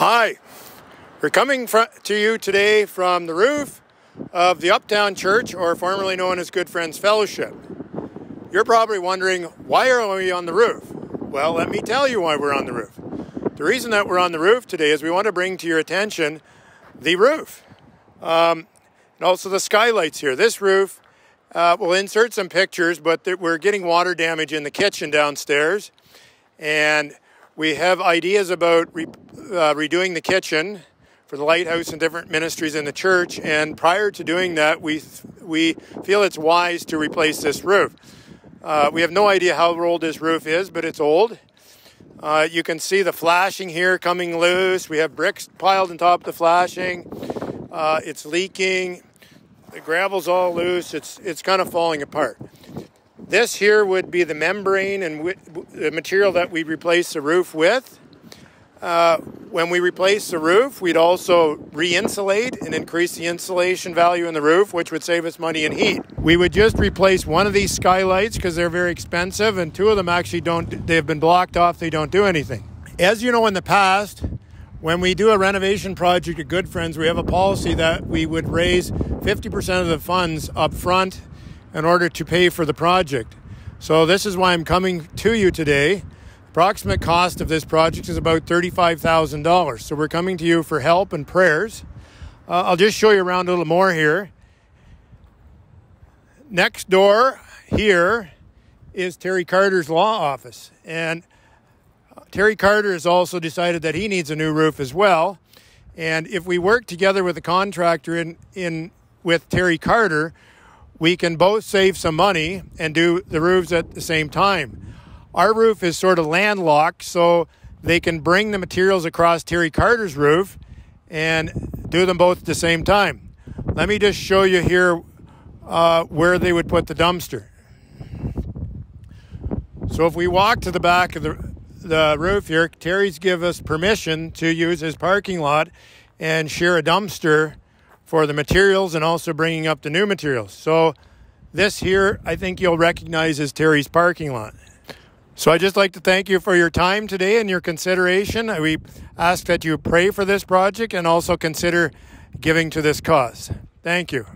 Hi, we're coming fr- to you today from the roof of the Uptown Church, or formerly known as Good Friends Fellowship. You're probably wondering, why are we on the roof? Well, let me tell you why we're on the roof. The reason that we're on the roof today is we want to bring to your attention the roof um, and also the skylights here. This roof, uh, we'll insert some pictures, but we're getting water damage in the kitchen downstairs. And we have ideas about re- uh, redoing the kitchen for the lighthouse and different ministries in the church. And prior to doing that, we we feel it's wise to replace this roof. Uh, we have no idea how old this roof is, but it's old. Uh, you can see the flashing here coming loose. We have bricks piled on top of the flashing. Uh, it's leaking. The gravel's all loose. It's it's kind of falling apart. This here would be the membrane and the material that we replace the roof with. Uh, when we replace the roof, we'd also re-insulate and increase the insulation value in the roof, which would save us money in heat. We would just replace one of these skylights because they're very expensive, and two of them actually don't. They've been blocked off. They don't do anything. As you know, in the past, when we do a renovation project at Good Friends, we have a policy that we would raise 50% of the funds up front in order to pay for the project. So this is why I'm coming to you today. Approximate cost of this project is about $35,000. So we're coming to you for help and prayers. Uh, I'll just show you around a little more here. Next door here is Terry Carter's law office. And Terry Carter has also decided that he needs a new roof as well. And if we work together with a contractor in, in with Terry Carter, we can both save some money and do the roofs at the same time. Our roof is sort of landlocked, so they can bring the materials across Terry Carter's roof and do them both at the same time. Let me just show you here uh, where they would put the dumpster. So if we walk to the back of the, the roof here, Terry's give us permission to use his parking lot and share a dumpster for the materials and also bringing up the new materials. So this here, I think you'll recognize as Terry's parking lot. So I'd just like to thank you for your time today and your consideration. We ask that you pray for this project and also consider giving to this cause. Thank you.